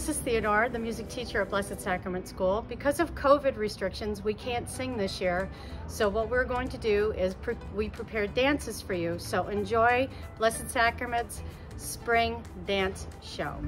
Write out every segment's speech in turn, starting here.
Mrs. Theodore, the music teacher at Blessed Sacrament School. Because of COVID restrictions, we can't sing this year. So what we're going to do is pre we prepare dances for you. So enjoy Blessed Sacrament's Spring Dance Show.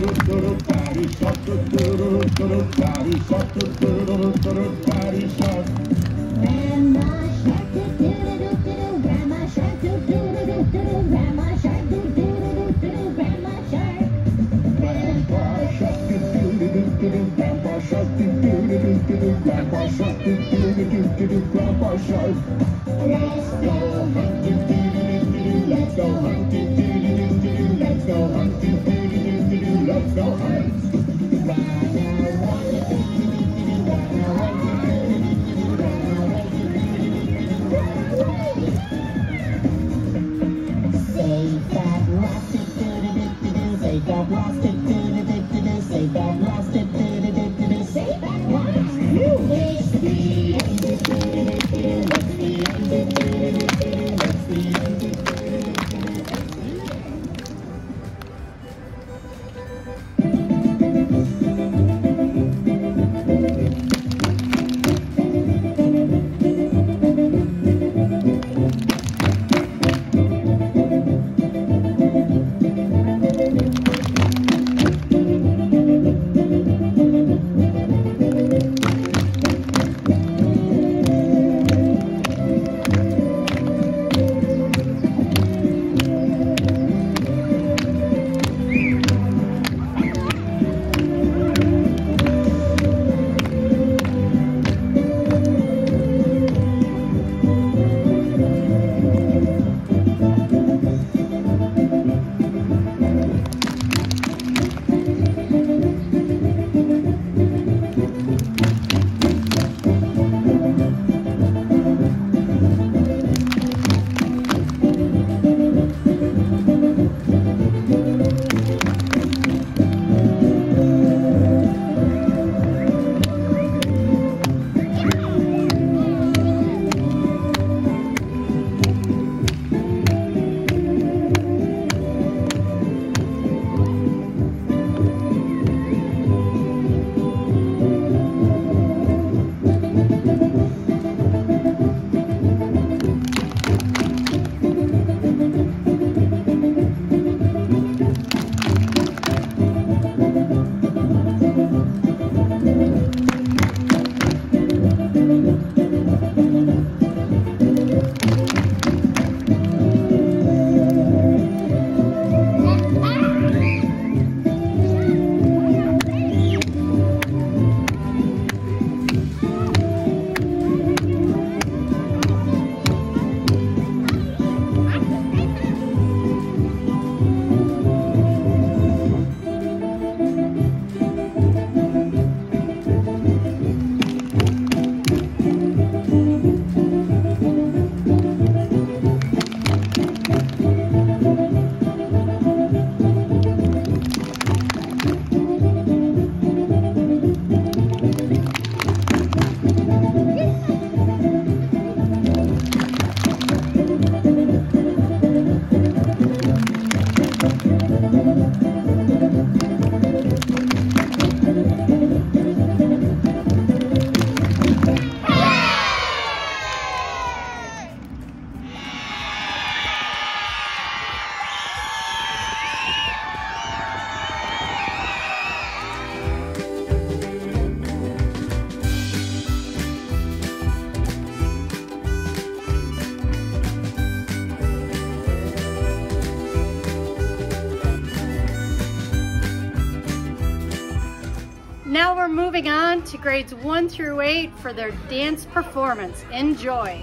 body shot, the shot, the doodle, doodle, shot. Grandma shot, the shot, the doodle, do do do do do. Grandpa shot, the doodle, doodle, doodle, do do do do do. Let's go hunting, do do let's go hunting, do do do do do let's go do do do do do, say that lost. grades 1 through 8 for their dance performance. Enjoy.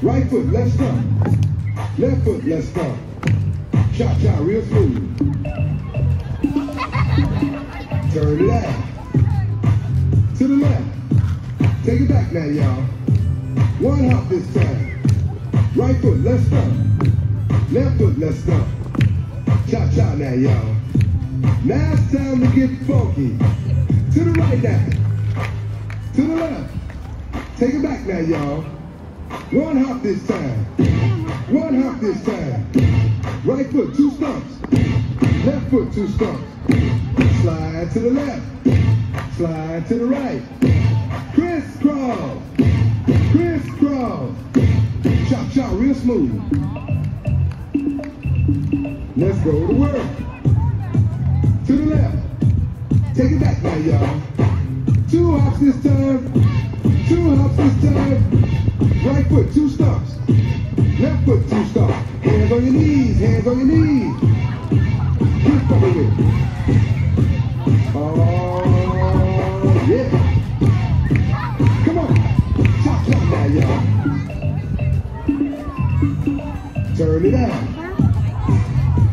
Right foot, left stop. Left foot, left stop. Cha-cha, real smooth. Turn it out. To the left. Take it back now, y'all. One hop this time. Right foot, left stop. Left foot, left stop. Cha-cha now, y'all. Now it's time to get funky. To the right now. To the left. Take it back now, y'all. One hop this time. One hop this time. Right foot, two stumps. Left foot, two stumps. Slide to the left. Slide to the right. Crisscross. Crisscross. Chop, chop, real smooth. Let's go to work. To the left. Take it back now, y'all. Two hops this time. Two hops this time. Right foot, two stops. Left foot, two stops. Hands on your knees, hands on your knees. Keep fucking with it. Oh, yeah. Come on. Now, y'all. Turn it out.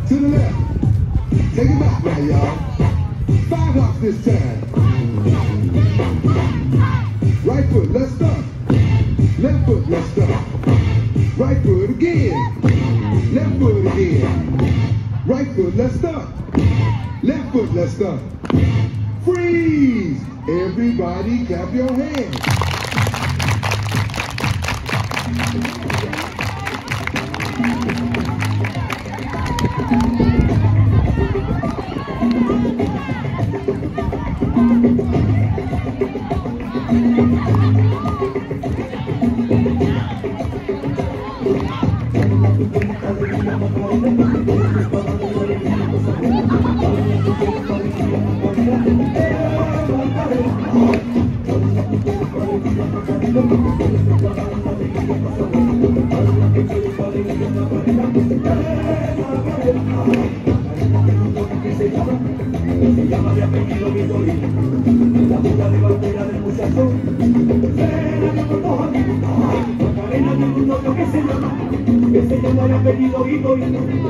To the left. Take it back now, y'all. Five hops this time. Right foot, let's stop. Left foot, let's stop. Freeze! Everybody clap your hands.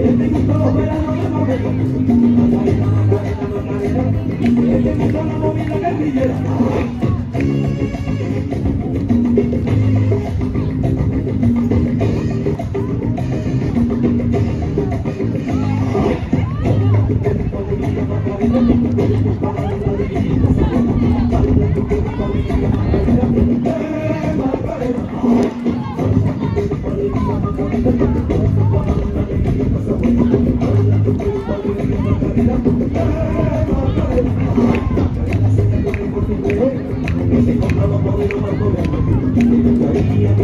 Este motor la movida guerrillera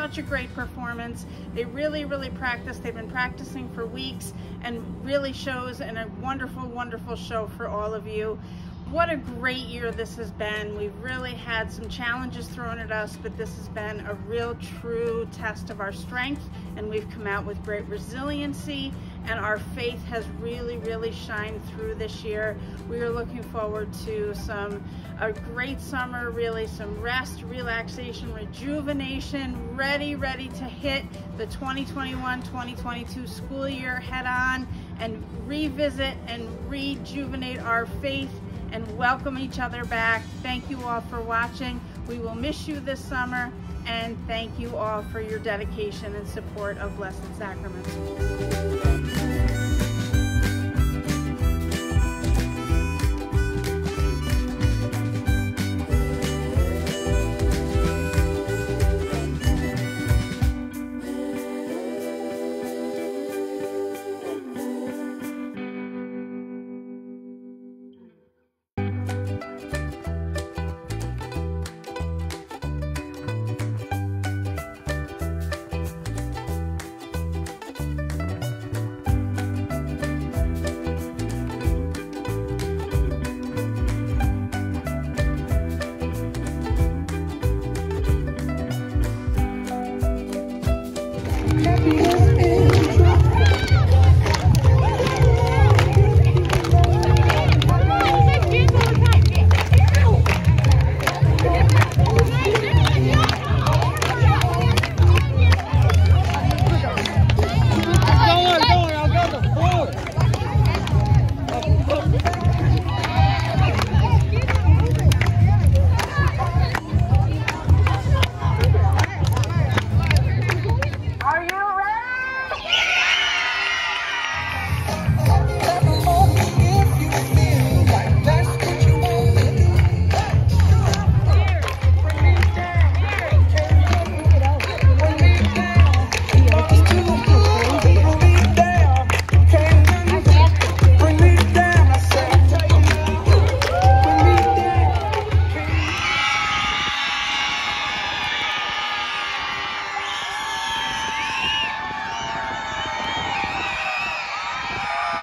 such a great performance. They really, really practiced. They've been practicing for weeks and really shows and a wonderful, wonderful show for all of you what a great year this has been. We've really had some challenges thrown at us, but this has been a real true test of our strength and we've come out with great resiliency and our faith has really, really shined through this year. We are looking forward to some a great summer, really some rest, relaxation, rejuvenation, ready, ready to hit the 2021-2022 school year head on and revisit and rejuvenate our faith and welcome each other back. Thank you all for watching. We will miss you this summer and thank you all for your dedication and support of Blessed Sacrament